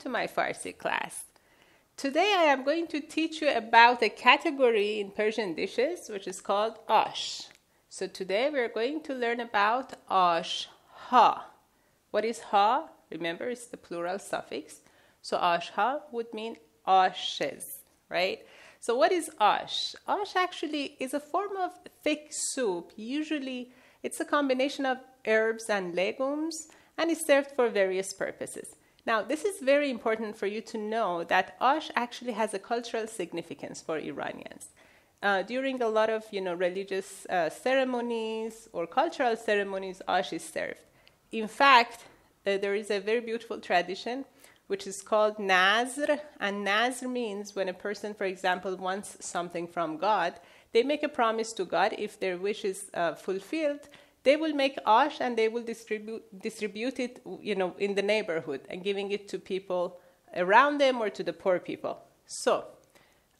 to my Farsi class. Today I am going to teach you about a category in Persian dishes which is called ash. So today we are going to learn about ash ha. What is ha? Remember it's the plural suffix. So ash ha would mean ashes, right? So what is ash? Ash actually is a form of thick soup. Usually it's a combination of herbs and legumes and is served for various purposes. Now, this is very important for you to know that ash actually has a cultural significance for Iranians. Uh, during a lot of you know religious uh, ceremonies or cultural ceremonies, ash is served. In fact, uh, there is a very beautiful tradition which is called Nazr, and Nazr means when a person, for example, wants something from God, they make a promise to God if their wish is uh, fulfilled they will make ash and they will distribute distribute it you know in the neighborhood and giving it to people around them or to the poor people. So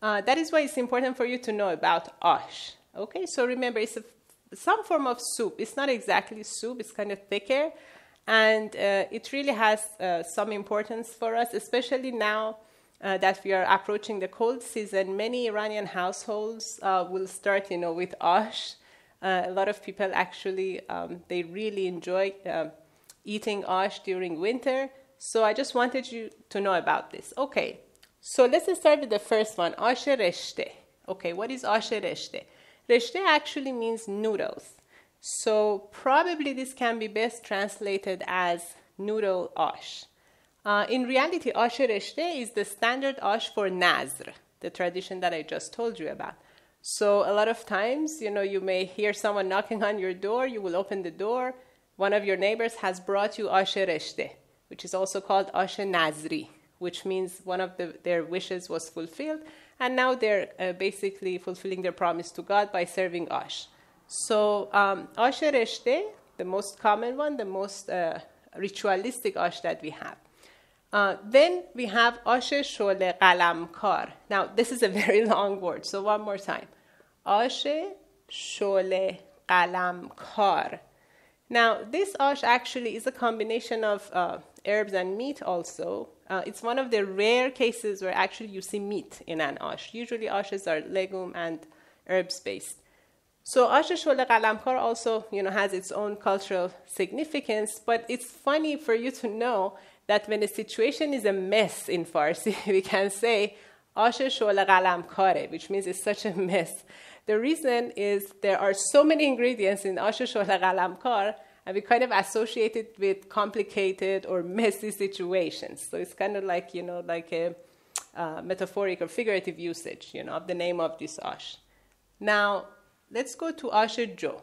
uh, that is why it's important for you to know about ash. Okay so remember it's a, some form of soup. It's not exactly soup it's kind of thicker. And uh, it really has uh, some importance for us especially now uh, that we are approaching the cold season. Many iranian households uh, will start you know with ash uh, a lot of people actually um, they really enjoy uh, eating ash during winter. So I just wanted you to know about this. Okay, so let's start with the first one, ash reshte. Okay, what is ash reshte? Reshte actually means noodles. So probably this can be best translated as noodle ash. Uh, in reality, ash reshte is the standard ash for Nazr, the tradition that I just told you about. So a lot of times, you know, you may hear someone knocking on your door, you will open the door. One of your neighbors has brought you ashe reshte, which is also called ashe nazri, which means one of the, their wishes was fulfilled, and now they're uh, basically fulfilling their promise to God by serving ash. So um, ashe reshte, the most common one, the most uh, ritualistic ash that we have. Uh, then we have Ashe Shole Qalamkar. Now, this is a very long word, so one more time. Ashe Shole Qalamkar. Now, this ash actually is a combination of uh, herbs and meat also. Uh, it's one of the rare cases where actually you see meat in an ash. Usually, ashes are legume and herbs based. So Ashe Shole Qalamkar also, you know, has its own cultural significance, but it's funny for you to know that when a situation is a mess in Farsi, we can say which means it's such a mess. The reason is there are so many ingredients in and we kind of associate it with complicated or messy situations. So it's kind of like, you know, like a uh, metaphoric or figurative usage, you know, of the name of this ash. Now, let's go to Ashe Jo.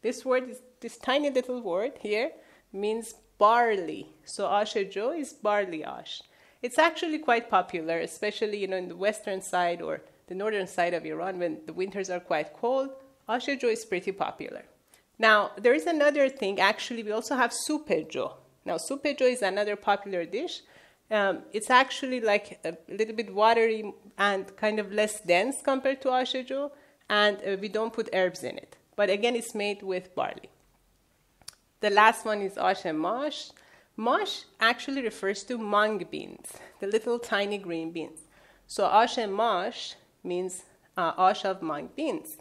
This word, is, this tiny little word here, means barley. So jo is barley ash. It's actually quite popular, especially you know in the western side or the northern side of Iran when the winters are quite cold. jo is pretty popular. Now there is another thing. Actually, we also have supejo. Now supejo is another popular dish. Um, it's actually like a little bit watery and kind of less dense compared to jo, and uh, we don't put herbs in it. But again, it's made with barley. The last one is ashe mash. Mash actually refers to mung beans, the little tiny green beans. So ashe mash means uh, ash of mung beans.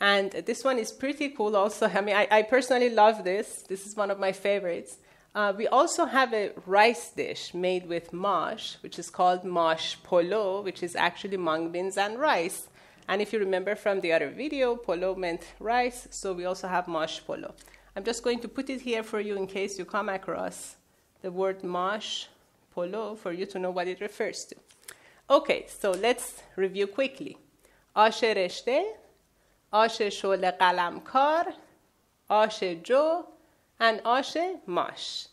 And this one is pretty cool also. I mean, I, I personally love this. This is one of my favorites. Uh, we also have a rice dish made with mash, which is called mash polo, which is actually mung beans and rice. And if you remember from the other video, polo meant rice, so we also have mash polo. I'm just going to put it here for you in case you come across the word mash polo for you to know what it refers to. Okay, so let's review quickly. آش رشته، آش شل قلمکار، آش جو, and آش mash.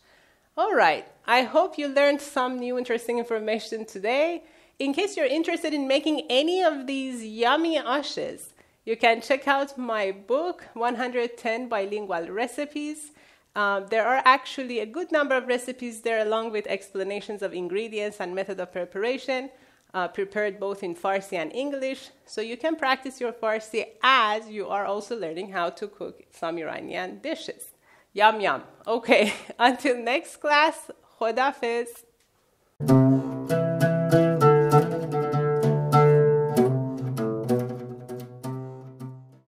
All right, I hope you learned some new interesting information today. In case you're interested in making any of these yummy ashes, you can check out my book, 110 Bilingual Recipes. Um, there are actually a good number of recipes there, along with explanations of ingredients and method of preparation, uh, prepared both in Farsi and English. So you can practice your Farsi as you are also learning how to cook some Iranian dishes. Yum, yum. Okay, until next class, you